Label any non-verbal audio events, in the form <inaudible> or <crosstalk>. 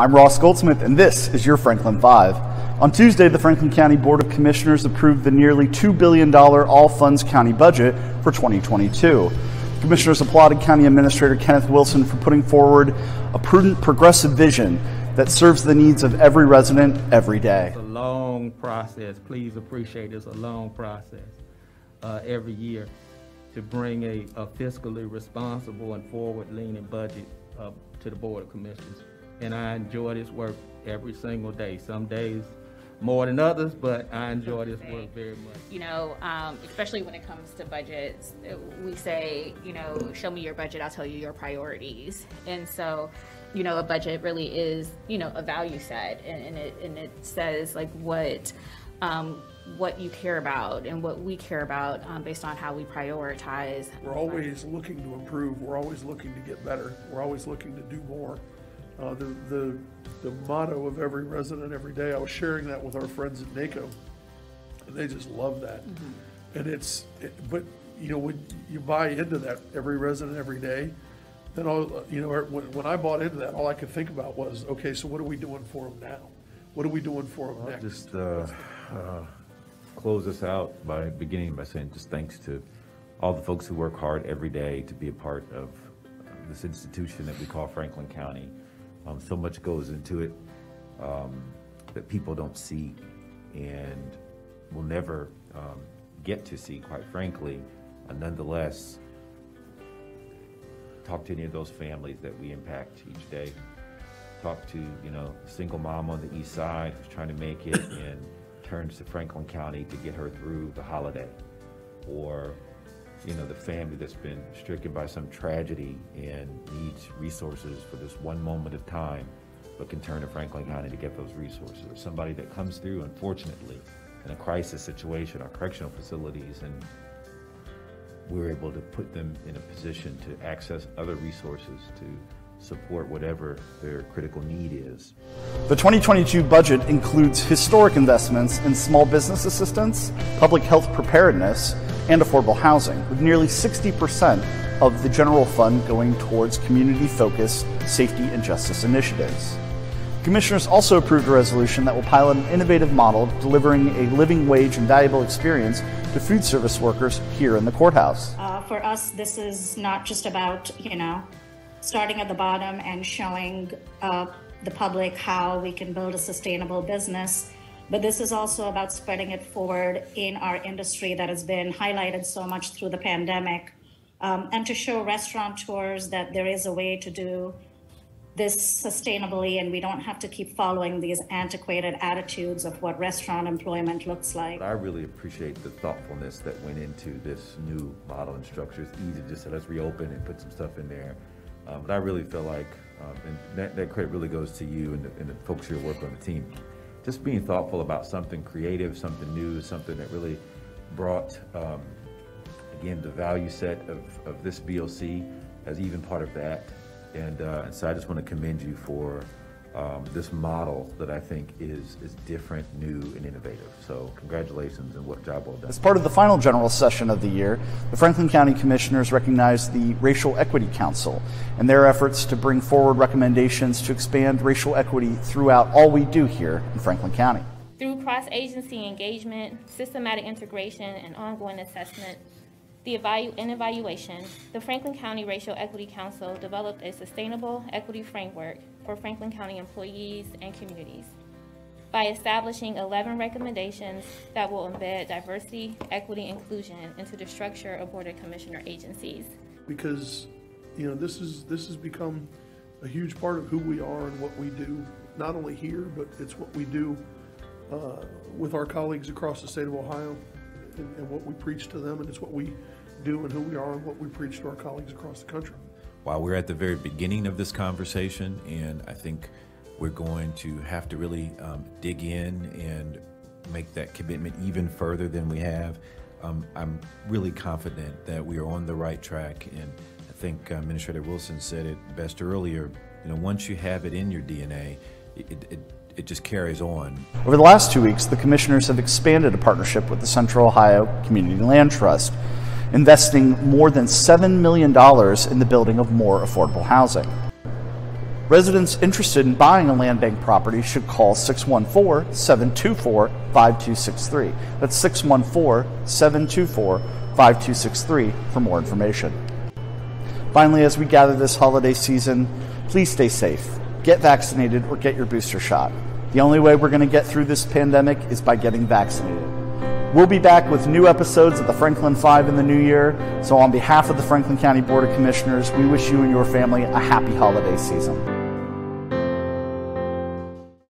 I'm Ross Goldsmith, and this is your Franklin 5. On Tuesday, the Franklin County Board of Commissioners approved the nearly $2 billion all funds county budget for 2022. Commissioners applauded County Administrator Kenneth Wilson for putting forward a prudent, progressive vision that serves the needs of every resident every day. It's a long process. Please appreciate it's a long process uh, every year to bring a, a fiscally responsible and forward-leaning budget uh, to the Board of Commissioners. And I enjoy this work every single day. Some days more than others, but I enjoy this work very much. You know, um, especially when it comes to budgets, we say, you know, show me your budget, I'll tell you your priorities. And so, you know, a budget really is, you know, a value set, and, and it and it says like what. Um, what you care about and what we care about um, based on how we prioritize. We're always looking to improve. We're always looking to get better. We're always looking to do more. Uh, the, the, the motto of every resident every day, I was sharing that with our friends at NACO, and they just love that. Mm-hmm. And it's, it, but you know, when you buy into that every resident every day, then all, you know, when, when I bought into that, all I could think about was, okay, so what are we doing for them now? What are we doing for them I'll next? just uh, uh, close this out by beginning by saying just thanks to all the folks who work hard every day to be a part of uh, this institution that we call Franklin County. Um, so much goes into it um, that people don't see and will never um, get to see, quite frankly. And nonetheless, talk to any of those families that we impact each day. Talk to, you know, a single mom on the east side who's trying to make it <coughs> and turns to Franklin County to get her through the holiday. Or you know, the family that's been stricken by some tragedy and needs resources for this one moment of time, but can turn to Franklin County to get those resources. Or somebody that comes through, unfortunately, in a crisis situation, our correctional facilities, and we're able to put them in a position to access other resources to support whatever their critical need is. The 2022 budget includes historic investments in small business assistance, public health preparedness, and affordable housing, with nearly 60% of the general fund going towards community focused safety and justice initiatives. Commissioners also approved a resolution that will pilot an innovative model delivering a living wage and valuable experience to food service workers here in the courthouse. Uh, for us, this is not just about, you know, starting at the bottom and showing uh, the public how we can build a sustainable business. But this is also about spreading it forward in our industry that has been highlighted so much through the pandemic, um, and to show restaurateurs that there is a way to do this sustainably and we don't have to keep following these antiquated attitudes of what restaurant employment looks like. I really appreciate the thoughtfulness that went into this new model and structure. It's easy to just say, let's reopen and put some stuff in there. Um, but I really feel like, um, and that, that, credit really goes to you and the, and the folks who working on the team. Just being thoughtful about something creative, something new, something that really brought, um, again, the value set of, of this BOC as even part of that. And, uh, and so I just want to commend you for um, this model that I think is, is different, new, and innovative. So congratulations and what job well done. As part of the final general session of the year, the Franklin County Commissioners recognized the Racial Equity Council and their efforts to bring forward recommendations to expand racial equity throughout all we do here in Franklin County. Through cross-agency engagement, systematic integration, and ongoing assessment, the evalu- and evaluation, the Franklin County Racial Equity Council developed a sustainable equity framework for Franklin County employees and communities by establishing 11 recommendations that will embed diversity, equity, inclusion into the structure of Board of Commissioner agencies. Because, you know, this is this has become a huge part of who we are and what we do, not only here, but it's what we do uh, with our colleagues across the state of Ohio and, and what we preach to them, and it's what we do and who we are and what we preach to our colleagues across the country. While we're at the very beginning of this conversation, and I think we're going to have to really um, dig in and make that commitment even further than we have. Um, I'm really confident that we are on the right track, and I think uh, Administrator Wilson said it best earlier. You know, once you have it in your DNA, it, it, it just carries on. Over the last two weeks, the commissioners have expanded a partnership with the Central Ohio Community Land Trust, investing more than $7 million in the building of more affordable housing. Residents interested in buying a land bank property should call 614 724 5263. That's 614 724 5263 for more information. Finally, as we gather this holiday season, please stay safe. Get vaccinated or get your booster shot. The only way we're going to get through this pandemic is by getting vaccinated. We'll be back with new episodes of the Franklin Five in the new year. So, on behalf of the Franklin County Board of Commissioners, we wish you and your family a happy holiday season.